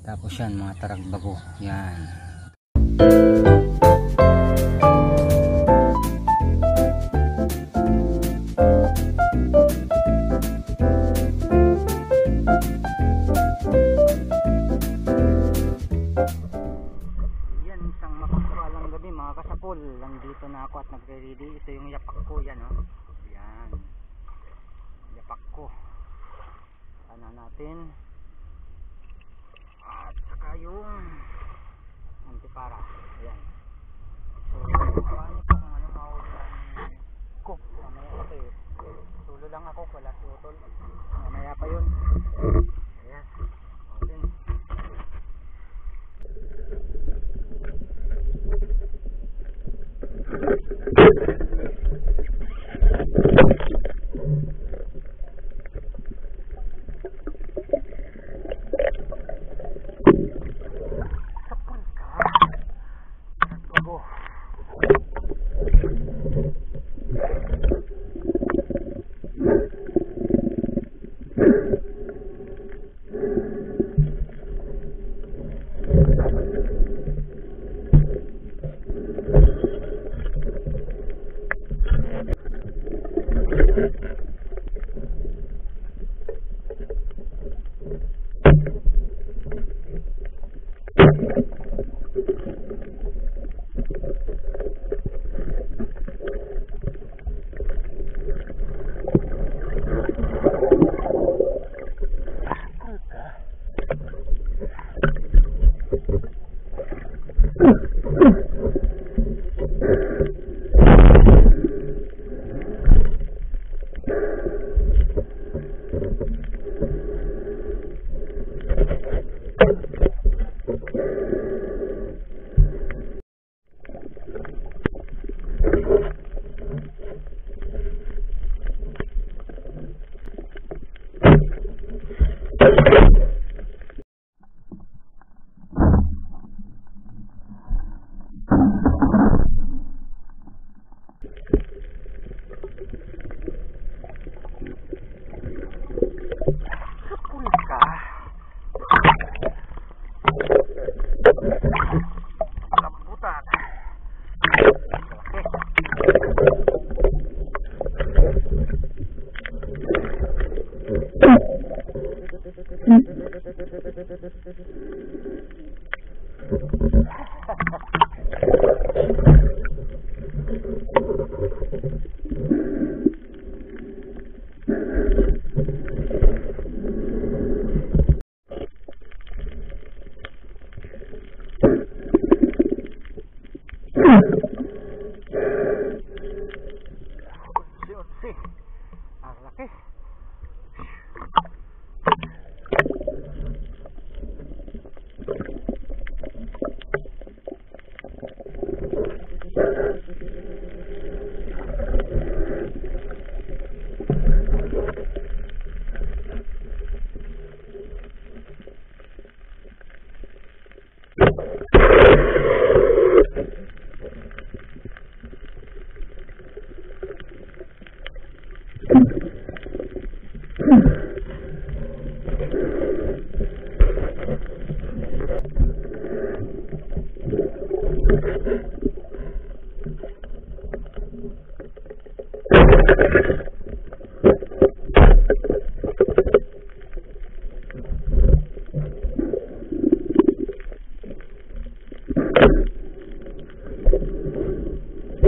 Tapos yan, mga taragbago. Yan. Yan, isang mapagpalang gabi mga kasapol. Nandito na ako at nagre-ready. Ito yung yapak ko, yan oh. Yan. Yapak ko. Sana natin. Yung antipara. Ayan. So, paano po kung ano mahulaan ko. Mamaya kasi sulo lang ako. Wala si Utol. Mamaya pa yun. Ayan. Okay. Kapal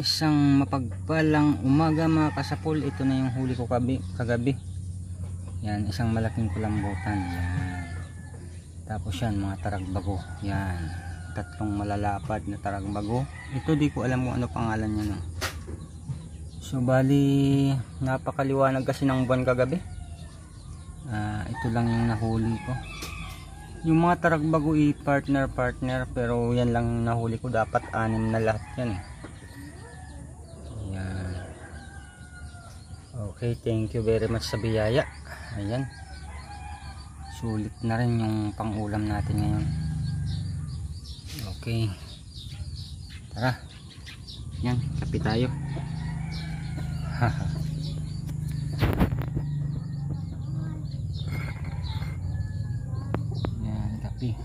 Isang mapagpalang umaga mga kasapol. Ito na yung huli ko kabi, kagabi. Yan, isang malaking kulambutan. Yan. Tapos yan, mga taragbago. Yan. Tatlong malalapad na taragbago. Ito di ko alam kung ano pangalan niya. No? So bali, napakaliwanag kasi ng buwan kagabi. Ah, ito lang yung nahuli ko. Yung mga taragbago i partner partner pero yan lang nahuli ko dapat anim na lahat yan eh. Okay, thank you very much sa biyaya. Ayan. Sulit na rin yung pangulam natin ngayon. Okay. Tara. Yan, kapi tayo. Yan, kapi.